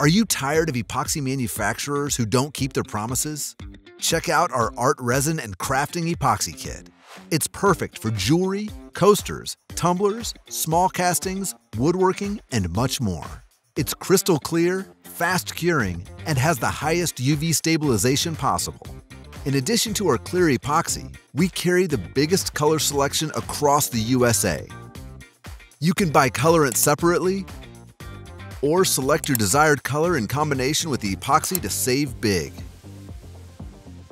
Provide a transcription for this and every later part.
Are you tired of epoxy manufacturers who don't keep their promises? Check out our art resin and crafting epoxy kit. It's perfect for jewelry, coasters, tumblers, small castings, woodworking, and much more. It's crystal clear, fast curing, and has the highest UV stabilization possible. In addition to our clear epoxy, we carry the biggest color selection across the USA. You can buy colorant separately or select your desired color in combination with the epoxy to save big.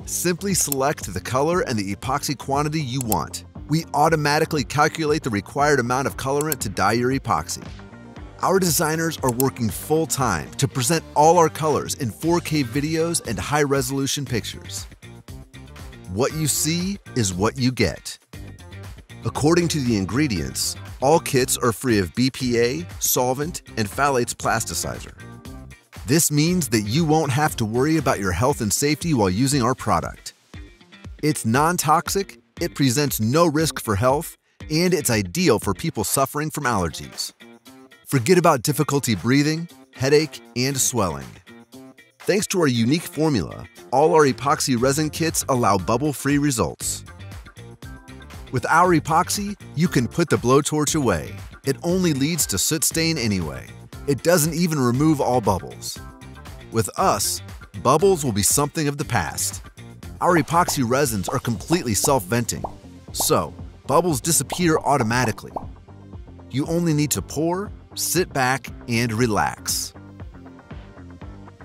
Simply select the color and the epoxy quantity you want. We automatically calculate the required amount of colorant to dye your epoxy. Our designers are working full-time to present all our colors in 4K videos and high-resolution pictures. What you see is what you get. According to the ingredients, all kits are free of BPA, solvent, and phthalates plasticizer. This means that you won't have to worry about your health and safety while using our product. It's non-toxic, it presents no risk for health, and it's ideal for people suffering from allergies. Forget about difficulty breathing, headache, and swelling. Thanks to our unique formula, all our epoxy resin kits allow bubble-free results. With our epoxy, you can put the blowtorch away. It only leads to soot stain anyway. It doesn't even remove all bubbles. With us, bubbles will be something of the past. Our epoxy resins are completely self-venting, so bubbles disappear automatically. You only need to pour, sit back, and relax.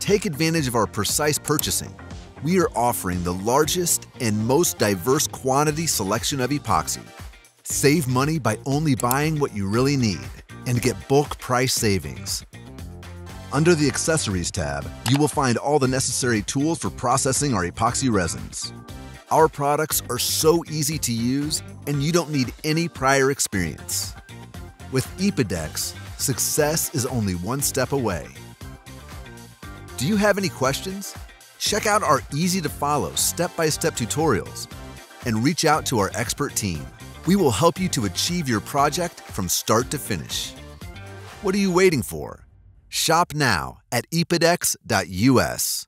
Take advantage of our precise purchasing we are offering the largest and most diverse quantity selection of epoxy. Save money by only buying what you really need and get bulk price savings. Under the Accessories tab, you will find all the necessary tools for processing our epoxy resins. Our products are so easy to use and you don't need any prior experience. With Epodex, success is only one step away. Do you have any questions? Check out our easy to follow step by step tutorials and reach out to our expert team. We will help you to achieve your project from start to finish. What are you waiting for? Shop now at epodex.us.